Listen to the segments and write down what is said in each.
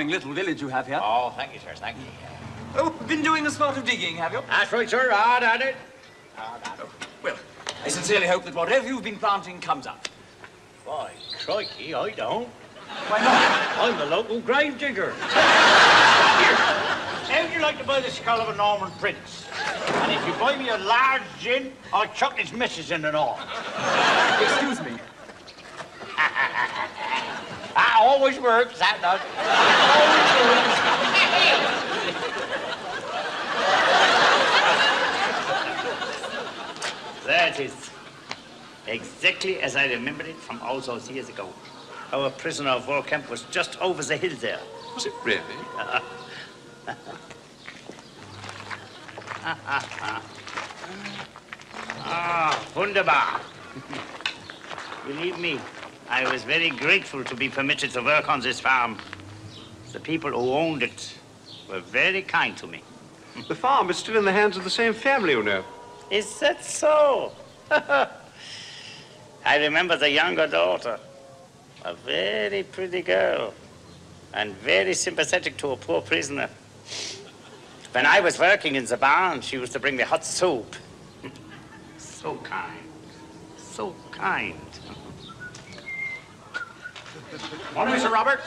Charming little village you have here. Oh, thank you, sir. Thank you. Oh, been doing a spot of digging, have you? That's right, sir. Hard at it. Hard at it. Oh, well, I sincerely hope that whatever you've been planting comes up. Why, crikey, I don't. Why not? I'm the local grave digger. Here, how would you like to buy the skull of a Norman prince? And if you buy me a large gin, I'll chuck his missus in and all. Excuse me. That always works, that does. That is exactly as I remembered it from all those years ago. Our prisoner of war camp was just over the hill there. Was it really? Ah, wunderbar. Believe me, I was very grateful to be permitted to work on this farm. The people who owned it were very kind to me. The farm is still in the hands of the same family, you know. Is that so? I remember the younger daughter, a very pretty girl, and very sympathetic to a poor prisoner. When I was working in the barn, she used to bring me hot soup. So kind, so kind. Morning, Mr. Robert.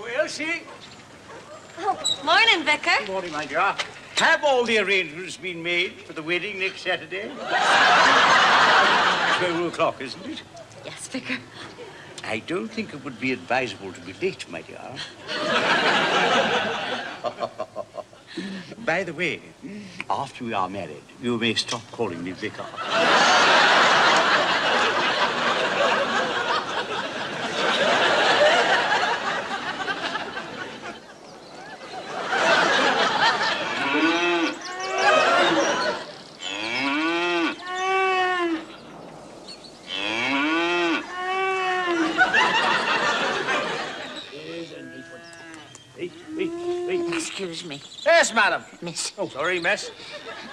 Well, she. Oh, morning, Vicar. Good morning, my dear. Have all the arrangements been made for the wedding next Saturday? Twelve o'clock, isn't it? Yes, Vicar. I don't think it would be advisable to be late, my dear. By the way, after we are married, you may stop calling me vicar. Wait, wait, wait. Excuse me, Yes, madam. miss. Oh, sorry, miss.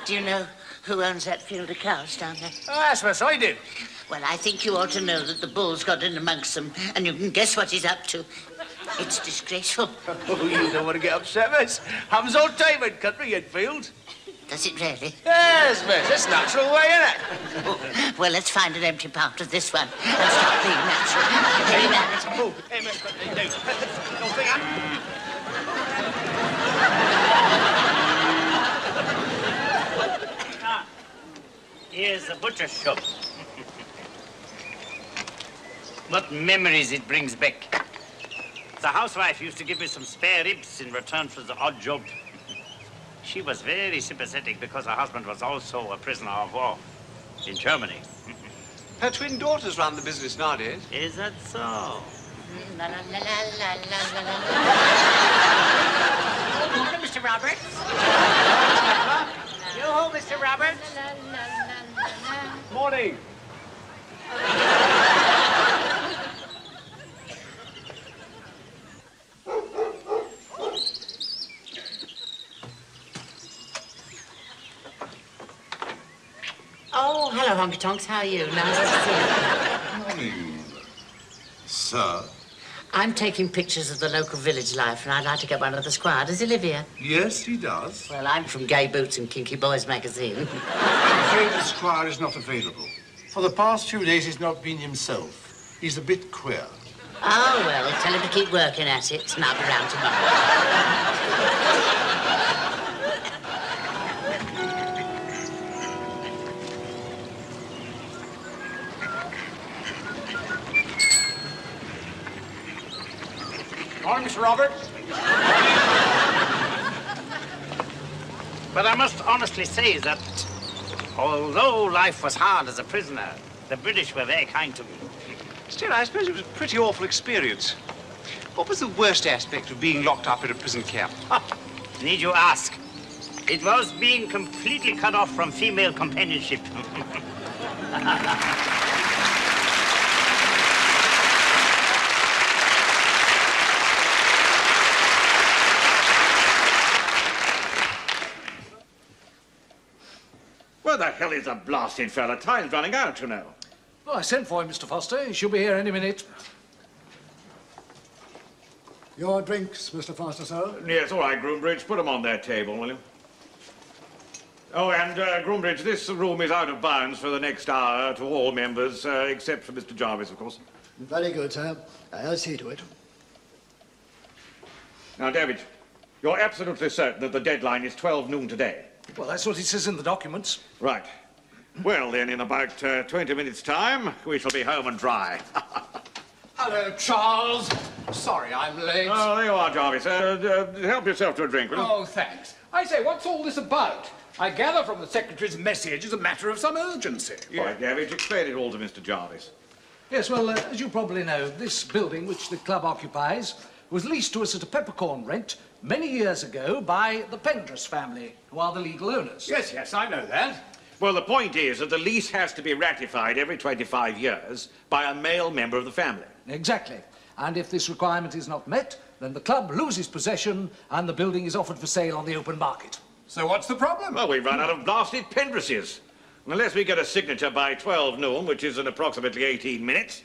Do you know who owns that field of cows down there? Oh, yes, miss, I do. Well, I think you ought to know that the bull's got in amongst them, and you can guess what he's up to. It's disgraceful. Oh, you don't want to get upset, miss. Happens all the time in country and fields. Does it really? Yes, miss. It's natural way, isn't it? Well, let's find an empty part of this one and stop being natural. Hey, Barrett. Oh, hey, miss, hey, no. Don't think I... Here's the butcher's shop. what memories it brings back. The housewife used to give me some spare ribs in return for the odd job. She was very sympathetic because her husband was also a prisoner of war in Germany. Her twin daughters run the business nowadays. Is that so? La, la, la, Mr. Roberts. you home, Mr. Roberts? Morning. Oh, hello, Honky Tonks. How are you? Nice to see you. Morning, sir. I'm taking pictures of the local village life, and I'd like to get one of the squire. Does he live here? Yes, he does. Well, I'm from Gay Boots and Kinky Boys magazine. I'm afraid the squire is not available. For the past few days, he's not been himself. He's a bit queer. Oh, well, tell him to keep working at it, and I'll be round tomorrow. Morning, Mr. Robert. but I must honestly say that although life was hard as a prisoner, the British were very kind to me. Still, I suppose it was a pretty awful experience. What was the worst aspect of being locked up in a prison camp? Need you ask? It was being completely cut off from female companionship. Where the hell is the blasted fella? Time's running out, you know. Well, I sent for him, Mr. Foster. He should be here any minute. Your drinks, Mr. Foster, sir? Yes, all right, Groombridge. Put 'em on that table, will you? Oh, and, uh, Groombridge, this room is out of bounds for the next hour to all members, uh, except for Mr. Jarvis, of course. Very good, sir. I'll see to it. Now, David, you're absolutely certain that the deadline is 12 noon today? Well, that's what it says in the documents. Right. Well, then, in about uh, 20 minutes' time, we shall be home and dry. Hello, Charles. Sorry I'm late. oh, there you are, Jarvis. Uh, uh, help yourself to a drink, will you? Oh, thanks. I say, what's all this about? I gather from the Secretary's message it's a matter of some urgency. All right, David, explain it all to Mr. Jarvis. Yes, well, uh, as you probably know, this building which the club occupies was leased to us at a peppercorn rent many years ago by the Pendress family, who are the legal owners. Yes, yes, I know that. Well, the point is that the lease has to be ratified every 25 years by a male member of the family. Exactly. And if this requirement is not met, then the club loses possession and the building is offered for sale on the open market. So what's the problem? Well, we've run out of blasted Pendresses. Unless we get a signature by 12 noon, which is in approximately 18 minutes,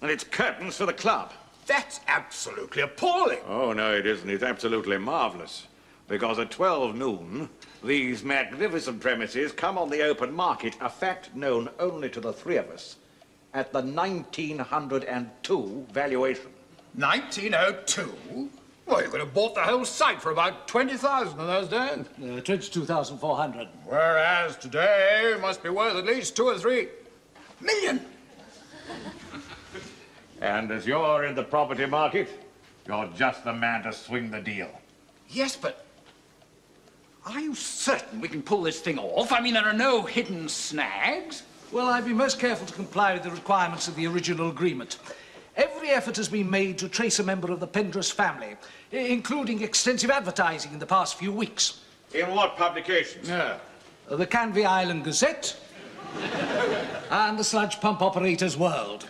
and it's curtains for the club. That's absolutely appalling. Oh, no, it isn't. It's absolutely marvellous. Because at 12 noon, these magnificent premises come on the open market, a fact known only to the three of us, at the 1902 valuation. 1902? Well, you could have bought the whole site for about 20,000 in those days. Uh, 22,400. Whereas today it must be worth at least two or three million. And as you're in the property market, you're just the man to swing the deal. Yes, but are you certain we can pull this thing off? I mean, there are no hidden snags. Well, I'd be most careful to comply with the requirements of the original agreement. Every effort has been made to trace a member of the Pendress family, including extensive advertising in the past few weeks. In what publications? Yeah. The Canvey Island Gazette and the Sludge Pump Operator's World.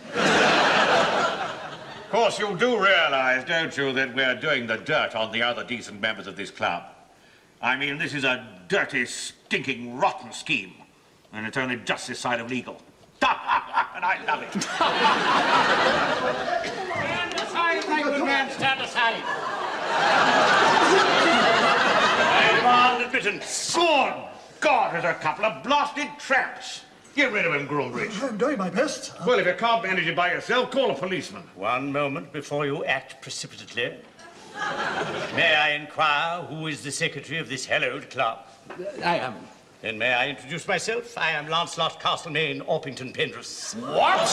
Of course, you do realize, don't you, that we're doing the dirt on the other decent members of this club. I mean, this is a dirty, stinking, rotten scheme. And it's only just this side of legal. and I love it. Stand aside, my good man, stand aside. I demand admittance. Good God, there's a couple of blasted tramps. Get rid of him, Groombridge. I'm doing my best. Well, if you can't manage it by yourself, call a policeman. One moment before you act precipitately. May I inquire who is the secretary of this hallowed club? I am. Then may I introduce myself? I am Lancelot Castlemaine Orpington Pendress. What?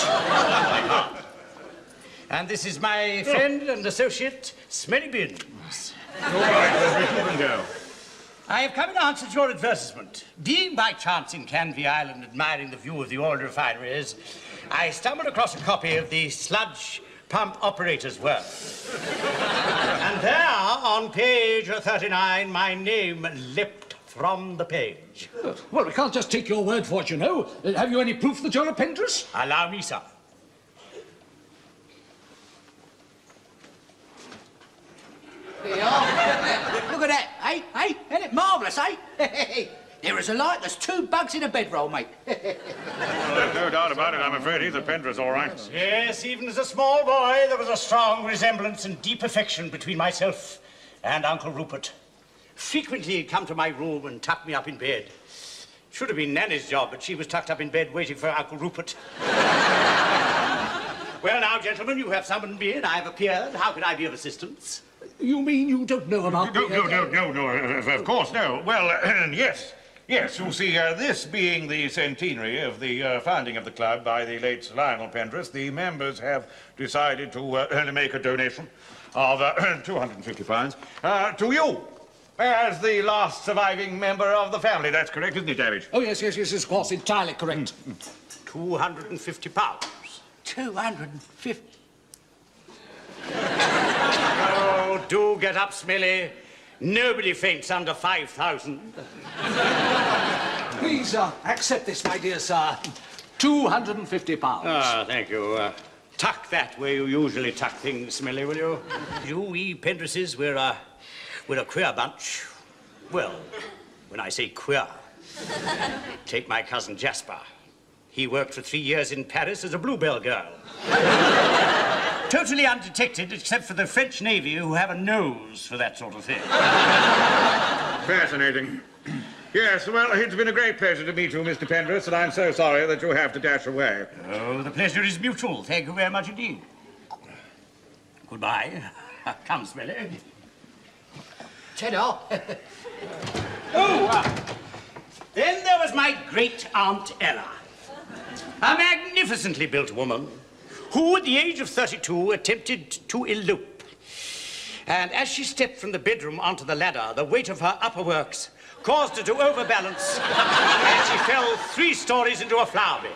And this is my oh. friend and associate, Smelly Bins. All right, Groombridge, you can go. I have come in answer to your advertisement. Being by chance in Canvey Island admiring the view of the oil refineries, I stumbled across a copy of the Sludge Pump Operator's World. and there, on page 39, my name leapt from the page. Well, we can't just take your word for it, you know. Uh, Have you any proof that you're a Pendress? Allow me, sir. There you are. Look at that, eh? Eh? Isn't it marvellous, eh? there is a light, there's two bugs in a bedroll, mate. Well, there's no doubt about it. I'm afraid he's a Pendress, all right. Yes, even as a small boy, there was a strong resemblance and deep affection between myself and Uncle Rupert. Frequently he'd come to my room and tuck me up in bed. Should have been Nanny's job, but she was tucked up in bed waiting for Uncle Rupert. well, now, gentlemen, you have summoned me and I have appeared. How can I be of assistance? You mean you don't know about No, the... no, no, no, no, of- of course, no. Well, uh, yes. Yes, you see, uh, this being the centenary of the uh, founding of the club by the late Sir Lionel Pendress, the members have decided to uh, make a donation of uh, 250 pounds uh, to you as the last surviving member of the family. That's correct, isn't it, David? Oh, yes, yes, yes, of course, entirely correct. 250 pounds. 250. Oh, do get up, Smelly. Nobody faints under 5,000. Please uh, accept this, my dear sir. 250 pounds. Ah, thank you. Uh, tuck that where you usually tuck things, Smelly, will you? You, we Pendresses, we're a, we're a queer bunch. Well, when I say queer, Take my cousin Jasper. He worked for three years in Paris as a bluebell girl. Totally undetected, except for the French Navy, who have a nose for that sort of thing. Fascinating. Yes, well, it's been a great pleasure to meet you, Mr. Penrose, and I'm so sorry that you have to dash away. Oh, the pleasure is mutual. Thank you very much indeed. Goodbye. Come, Smelly. Ta-da. Oh, uh, then there was my great Aunt Ella. A magnificently built woman who, at the age of 32, attempted to elope. And as she stepped from the bedroom onto the ladder, the weight of her upper works caused her to overbalance, and she fell three stories into a flower bed.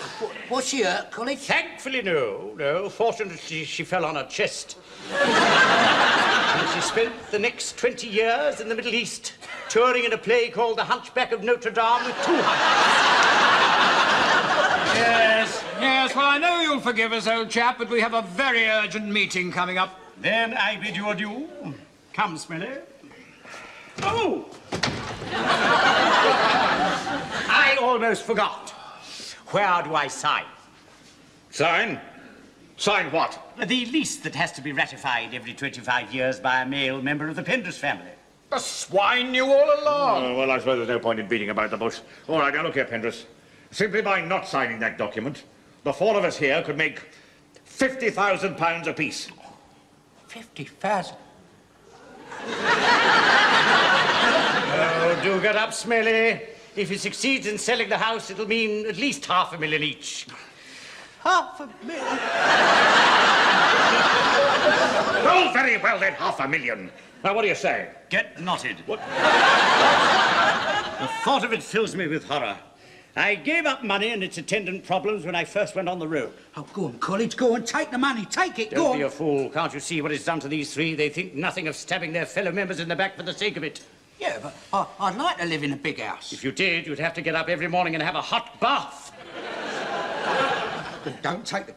Was she hurt, College? Thankfully, no. No, fortunately, she fell on her chest. and she spent the next 20 years in the Middle East, touring in a play called The Hunchback of Notre Dame with two hunches. Yes, yes. Well, I know you'll forgive us, old chap, but we have a very urgent meeting coming up. Then I bid you adieu. Come, Smelly. Oh! I almost forgot. Where do I sign? Sign? Sign what? The lease that has to be ratified every 25 years by a male member of the Penrose family. The swine knew all along. Oh, well, I suppose there's no point in beating about the bush. All right, now look here, Penrose. Simply by not signing that document, the four of us here could make £50,000 apiece. 50,000. Oh, do get up, Smelly. If he succeeds in selling the house, it'll mean at least half a million each. Half a million. Oh, very well then, half a million. Now, what do you say? Get knotted. What? the thought of it fills me with horror. I gave up money and its attendant problems when I first went on the road. Oh, go on, College. Go on. Take the money. Take it. Don't go be a fool. Can't you see what it's done to these three? They think nothing of stabbing their fellow members in the back for the sake of it. Yeah, but I, I'd like to live in a big house. If you did, you'd have to get up every morning and have a hot bath. Don't take the,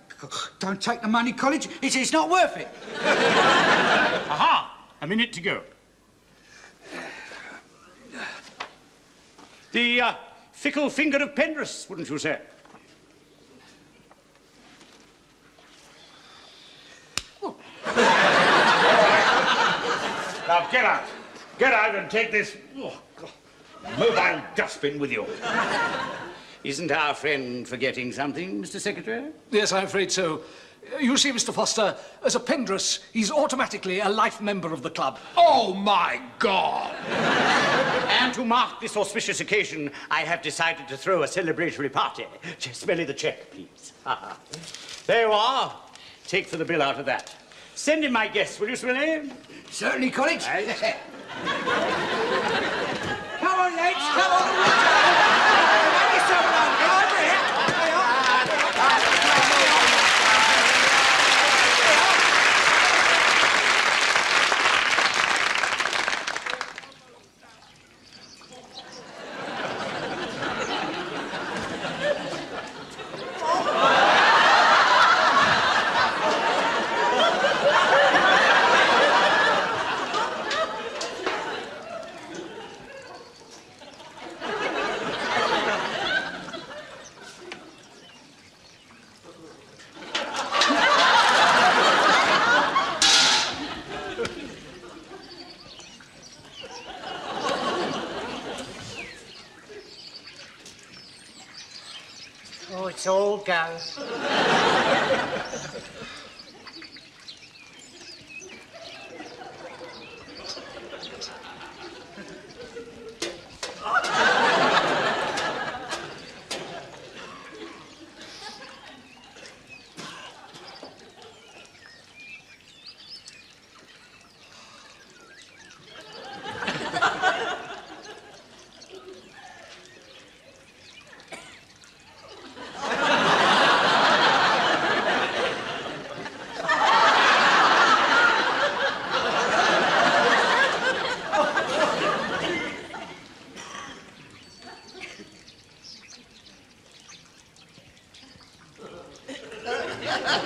don't take the money, College. It's, it's not worth it. Aha! A minute to go. The uh, fickle finger of Penrose, wouldn't you say? Now, get out. Get out and take this oh, God, mobile dustbin with you. Isn't our friend forgetting something, Mr. Secretary? Yes, I'm afraid so. You see, Mr. Foster, as a Pendress, he's automatically a life member of the club. Oh, my God! And to mark this auspicious occasion, I have decided to throw a celebratory party. Just Smelly the check, please. there you are. Take for the bill out of that. Send in my guests, will you, Smelly? Certainly, College. Right. come on, lads. Come on. Oh, it's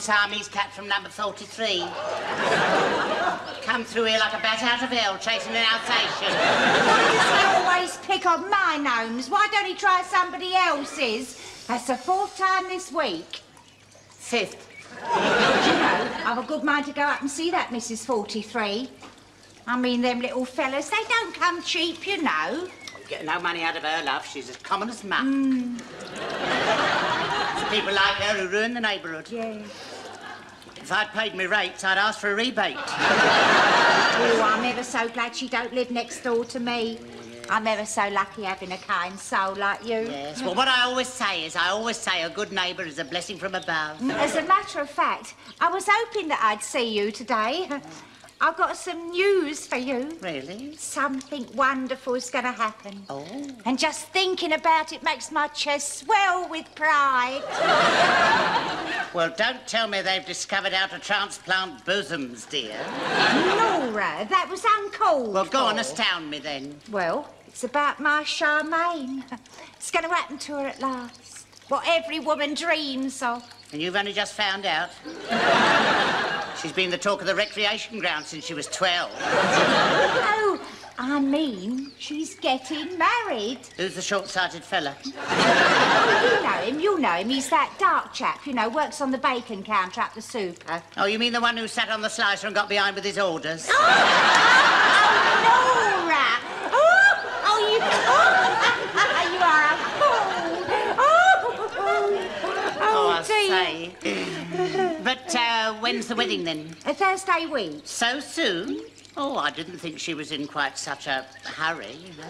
that Siamese cat from number 43. Come through here like a bat out of hell, chasing an Alsatian. Why does he always pick on my gnomes? Why don't he try somebody else's? That's the fourth time this week. Fifth. You know, I've a good mind to go up and see that Mrs. 43. I mean, them little fellas, they don't come cheap, you know. Get no money out of her, love. She's as common as muck. Mm. It's people like her who ruin the neighbourhood. Yeah. If I'd paid me rates, I'd ask for a rebate. Oh, I'm ever so glad she don't live next door to me. I'm ever so lucky having a kind soul like you. Yes, well, what I always say is, I always say a good neighbour is a blessing from above. As a matter of fact, I was hoping that I'd see you today. I've got some news for you. Really? Something wonderful's going to happen. Oh. And just thinking about it makes my chest swell with pride. Well, don't tell me they've discovered how to transplant bosoms, dear. Nora, that was uncalled Well, go on, for. astound me then. Well, it's about my Charmaine. It's going to happen to her at last. What every woman dreams of. And you've only just found out. She's been the talk of the recreation ground since she was 12. Oh, I mean, she's getting married. Who's the short-sighted fella? Oh, you know him, you know him. He's that dark chap, you know, works on the bacon counter at the super. Oh, you mean the one who sat on the slicer and got behind with his orders? Nora! Oh, oh, you... Oh, you are a fool. Oh, oh, Oh, I dear. say. But uh, when's the wedding then? A Thursday week. So soon? Oh, I didn't think she was in quite such a hurry, you know.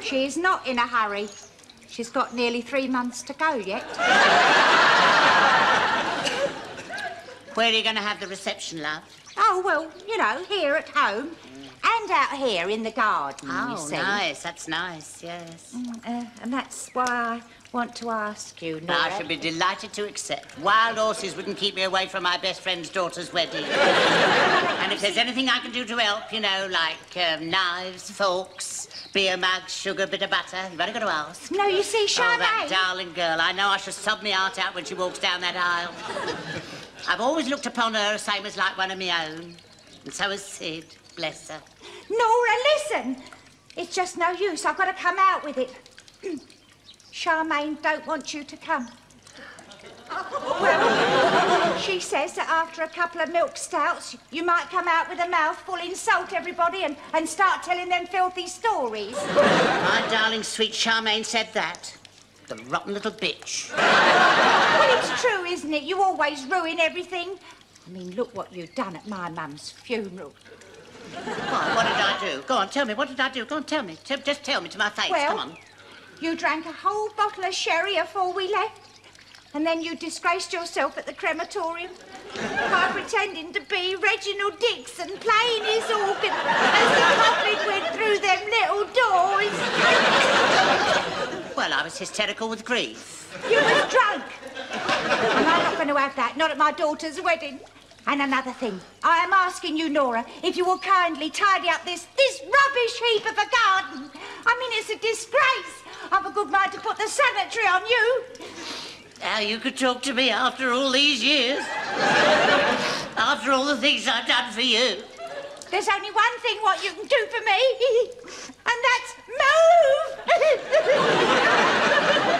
She's not in a hurry. She's got nearly three months to go yet. Where are you going to have the reception, love? Oh, well, you know, here at home and out here in the garden, you Oh, nice. That's nice, yes. Uh, and that's why I want to ask you, Nora. I should be delighted to accept. Wild horses wouldn't keep me away from my best friend's daughter's wedding. and if there's anything I can do to help, you know, like um, knives, forks, beer mugs, sugar, bit of butter, you've only got to ask. No, you see, Oh, that darling girl. I know I shall sob me heart out when she walks down that aisle. I've always looked upon her same as like one of my own. And so has Sid, bless her. Nora, listen! It's just no use. I've got to come out with it. Charmaine don't want you to come. Well, she says that after a couple of milk stouts, you might come out with a mouthful, insult everybody, and, and start telling them filthy stories. My darling sweet Charmaine said that. The rotten little bitch. Well, it's true, isn't it? You always ruin everything. I mean, look what you've done at my mum's funeral. Why, what did I do? Go on, tell me. What did I do? Go on, tell me. T- just tell me to my face. Well- Come on. You drank a whole bottle of sherry afore we left, and then you disgraced yourself at the crematorium by pretending to be Reginald Dixon playing his organ as the coffin went through them little doors. Well, I was hysterical with grief. You was drunk. And I'm not going to have that, not at my daughter's wedding. And another thing, I am asking you, Nora, if you will kindly tidy up this this rubbish heap of a garden. I mean, it's a disgrace. I've a good mind to put the sanitary on you. Now you could talk to me after all these years. after all the things I've done for you. There's only one thing what you can do for me, and that's move.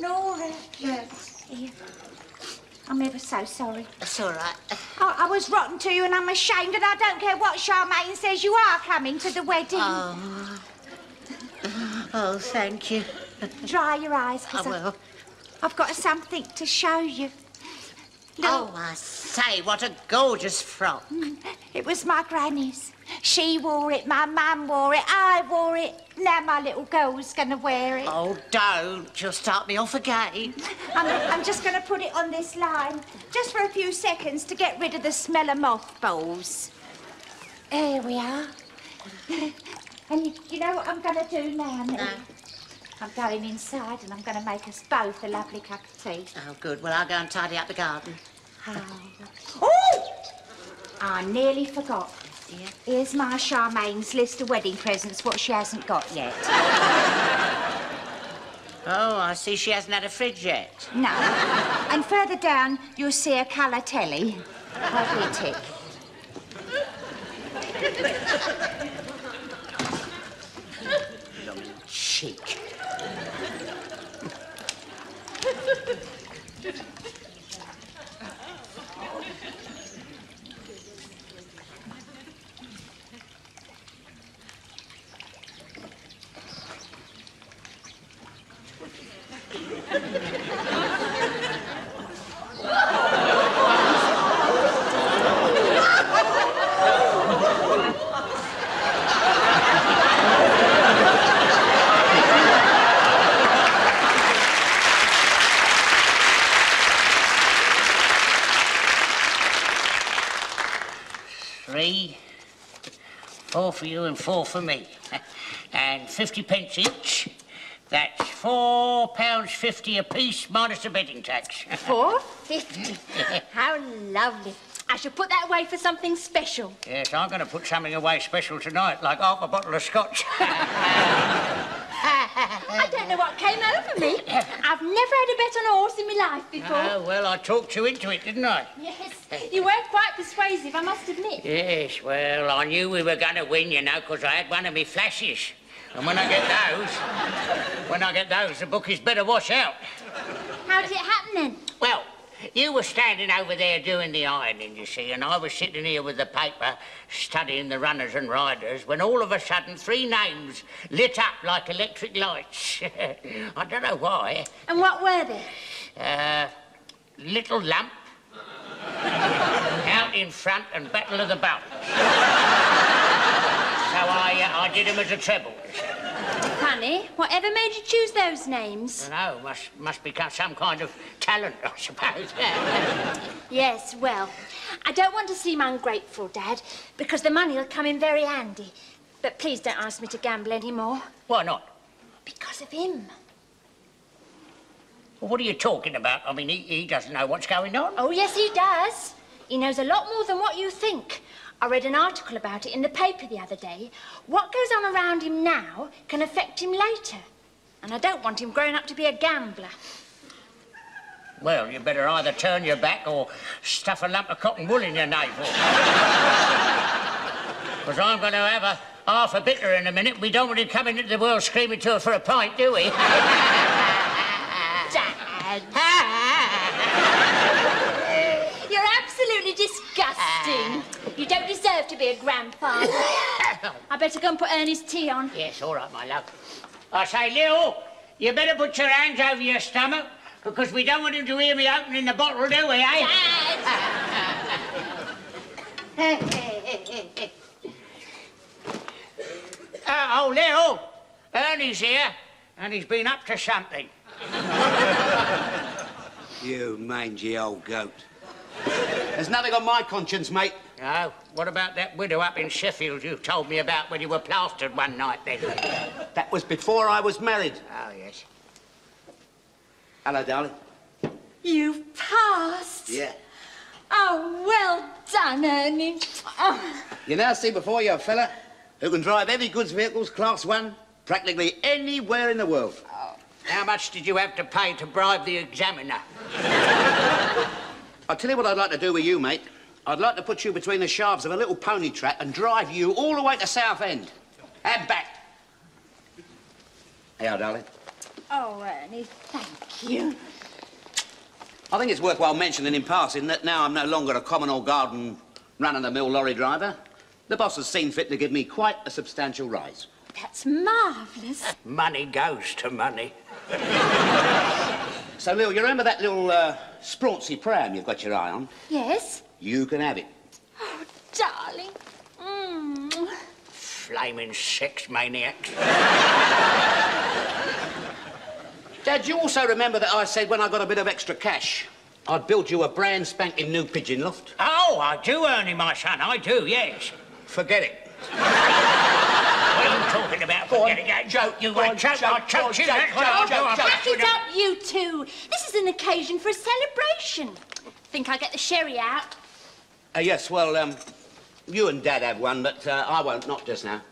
Nora. Eh, eh, yes. I'm ever so sorry. That's all right. I, I was rotten to you and I'm ashamed and I don't care what Charmaine says, you are coming to the wedding. Oh. Oh, thank you. Dry your eyes, I because will. I've got something to show you. Oh, I say, what a gorgeous frock. Mm, it was my granny's. She wore it, my mum wore it, I wore it. Now my little girl's gonna wear it. Oh, don't. You'll start me off again. I'm, I'm just gonna put it on this line, just for a few seconds to get rid of the smell of mothballs. Here we are. And you, you know what I'm going to do now, Nelly? I'm going inside and I'm going to make us both a lovely cup of tea. Oh, good. Well, I'll go and tidy up the garden. Oh! I nearly forgot. Here's my Charmaine's list of wedding presents, what she hasn't got yet. Oh, I see she hasn't had a fridge yet. No. And further down, you'll see a colour telly. Hit it. Cheek. Three, four for you and four for me. And 50 pence each. That's four pounds fifty apiece minus the betting tax. Four fifty. How lovely. I shall put that away for something special. Yes, I'm going to put something away special tonight, like half a bottle of scotch. I don't know what came over me. I've never had a bet on a horse in my life before. Oh, well, I talked you into it, didn't I? Yes, you were quite persuasive, I must admit. Yes, well, I knew we were going to win, you know, because I had one of me flashes. And when I get those, when I get those, the bookies better wash out. How did it happen then? Well, you were standing over there doing the ironing, you see, and I was sitting here with the paper studying the runners and riders when all of a sudden three names lit up like electric lights. I don't know why. And what were they? Uh, Little Lump, Out in Front, and Battle of the Bulge. so I, uh, I did them as a treble. Funny. Whatever made you choose those names? I know, must, must become some kind of talent, I suppose. Yes, well, I don't want to seem ungrateful, Dad, because the money will come in very handy. But please don't ask me to gamble any more. Why not? Because of him. Well, what are you talking about? I mean, he, he doesn't know what's going on. Oh, yes, he does. He knows a lot more than what you think. I read an article about it in the paper the other day. What goes on around him now can affect him later. And I don't want him growing up to be a gambler. Well, you better either turn your back or stuff a lump of cotton wool in your navel. Because I'm going to have a half a bitter in a minute. We don't want him coming into the world screaming to her for a pint, do we? Dad. You're absolutely disgusting. You don't deserve to be a grandfather. I better go and put Ernie's tea on. Yes, all right, my love. I say, Lil, you better put your hands over your stomach because we don't want him to hear me opening the bottle, do we, eh? Uh, oh, Lil, Ernie's here and he's been up to something. You mangy old goat. There's nothing on my conscience, mate. Oh, what about that widow up in Sheffield you told me about when you were plastered one night then? That was before I was married. Oh, yes. Hello, darling. You've passed. Yeah. Oh, well done, Ernie. Oh. You now see before you a fella who can drive heavy goods vehicles, class one, practically anywhere in the world. Oh. How much did you have to pay to bribe the examiner? I'll tell you what I'd like to do with you, mate. I'd like to put you between the shafts of a little pony trap and drive you all the way to Southend and back. Hey, darling. Oh, Ernie, thank you. I think it's worthwhile mentioning in passing that now I'm no longer a common old garden run-of-the-mill lorry driver. The boss has seen fit to give me quite a substantial rise. That's marvellous. Money goes to money. So, Lil, you remember that little uh, sprauncy pram you've got your eye on? Yes? You can have it. Oh, darling. Mm. Flaming sex maniac. Dad, you also remember that I said when I got a bit of extra cash, I'd build you a brand spanking new pigeon loft? Oh, I do, Ernie, my son. I do, yes. Forget it. What are you talking about? Forgetting that joke, you Go were on, choke. I'll go choke you. joke, that's joke, all. joke, Go. Pack it up, you two. This is an occasion for a celebration. Think I'll get the sherry out? Uh, yes, well, um, you and Dad have one, but uh, I won't, not just now.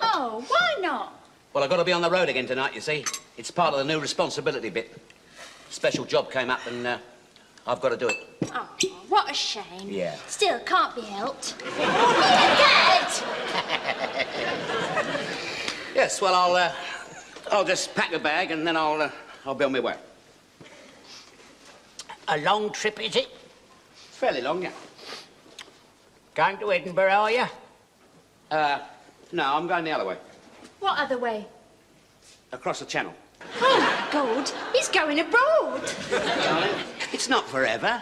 Oh, why not? Well, I've got to be on the road again tonight, you see. It's part of the new responsibility bit. Special job came up and uh, I've got to do it. Oh, what a shame. Yeah. Still, can't be helped. Dad! Yes, well, I'll, uh, I'll just pack a bag and then I'll, uh, I'll be on my way. A long trip, is it? Fairly long, yeah. Going to Edinburgh, are you? Uh, no, I'm going the other way, What other way? across the channel. Oh, my God. He's going abroad. Darling, it's not forever.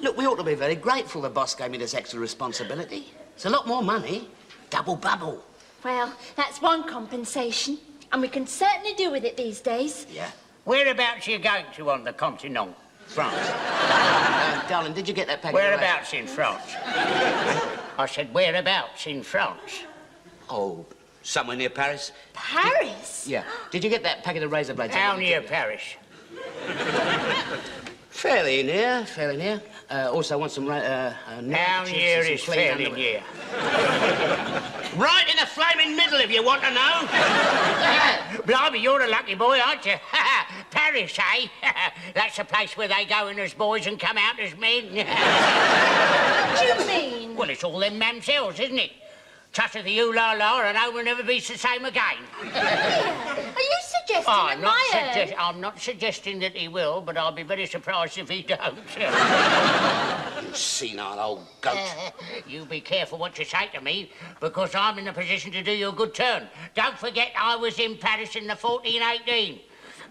Look, we ought to be very grateful the boss gave me this extra responsibility. It's a lot more money. Double bubble. Well, that's one compensation. And we can certainly do with it these days. Yeah. Whereabouts are you going to on the continent? France. uh, darling, did you get that packet? of Whereabouts in France? I said, whereabouts in France? Oh, somewhere near Paris. Paris? Yeah. Did you get that packet of razor blades? I How near Paris? Fairly near, fairly near. Uh, also I want some ra- uh, uh, How near is fairly underwear. near? Right in the flaming middle, if you want to know. Blimey, you're a lucky boy, aren't you? Paris, eh? That's the place where they go in as boys and come out as men. What do you mean? well, it's all them mamsells, isn't it? Touch of the ooh-la-la and home will never be the same again. Are you suggesting ah, I'm not, my sugge- I'm not suggesting that he will, but I'll be very surprised if he don't. You senile old goat. you be careful what you say to me, because I'm in a position to do you a good turn. Don't forget I was in Paris in the 1418.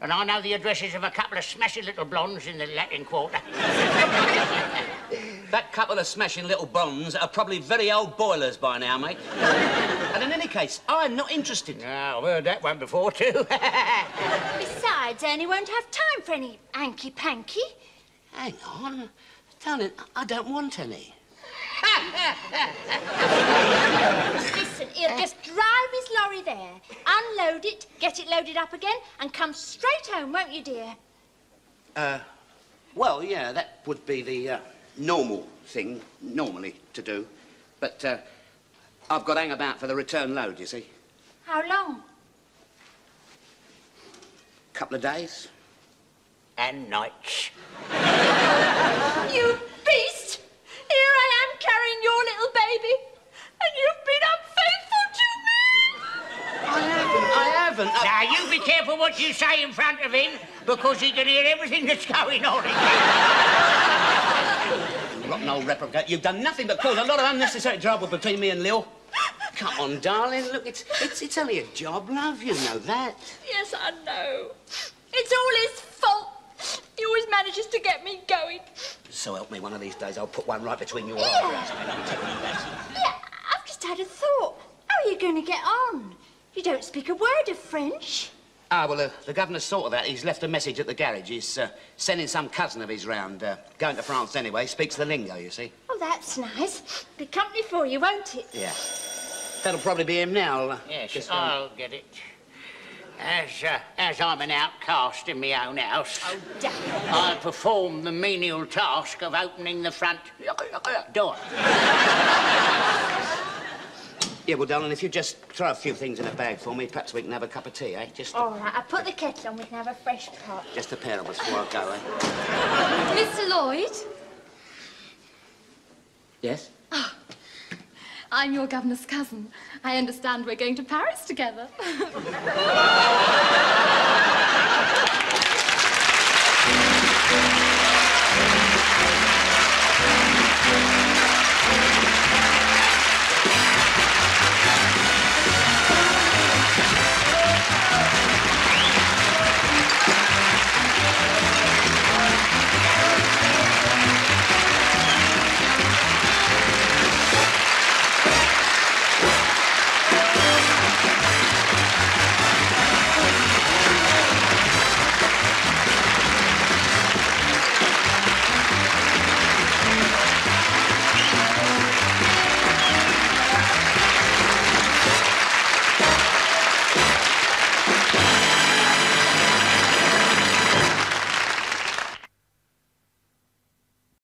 And I know the addresses of a couple of smashing little blondes in the Latin Quarter. That couple of smashing little bonds are probably very old boilers by now, mate. and in any case, I'm not interested. Ah, I've heard that one before, too. Besides, Ernie won't have time for any hanky-panky. Hang on. Darling, I don't want any. Listen, he'll just drive his lorry there, unload it, get it loaded up again, and come straight home, won't you, dear? Uh, well, yeah, that would be the uh, normal thing, normally, to do. But uh, I've got to hang about for the return load, you see. How long? Couple of days. and nights. You beast! Here I am carrying your little baby, and you've been unfaithful to me! I haven't, I haven't. I- Now, you be careful what you say in front of him, because he can hear everything that's going on. Rotten old. You've done nothing but cause a lot of unnecessary trouble between me and Lil. Come on, darling. Look, it's, it's, it's only a job, love. You know that. Yes, I know. It's all his fault. He always manages to get me going. So help me, one of these days I'll put one right between your Yeah. eyebrows. Yeah, I've just had a thought. How are you going to get on? You don't speak a word of French. Ah, well, uh, the governor's thought of that. He's left a message at the garage. He's uh, sending some cousin of his round. Uh, going to France anyway. Speaks the lingo, you see. Oh, that's nice. Be company for you, won't it? Yeah. That'll probably be him now. Uh, Yes, just, um, I'll get it. As, uh, as I'm an outcast in my own house, Oh, damn. I perform the menial task of opening the front door. Yeah, well, darling, if you just throw a few things in a bag for me, perhaps we can have a cup of tea, eh? Just, All right, I'll put the kettle on. We can have a fresh pot. just a pair of us before I go, eh? Mr. Lloyd, Yes? I'm your governor's cousin. I understand we're going to Paris together.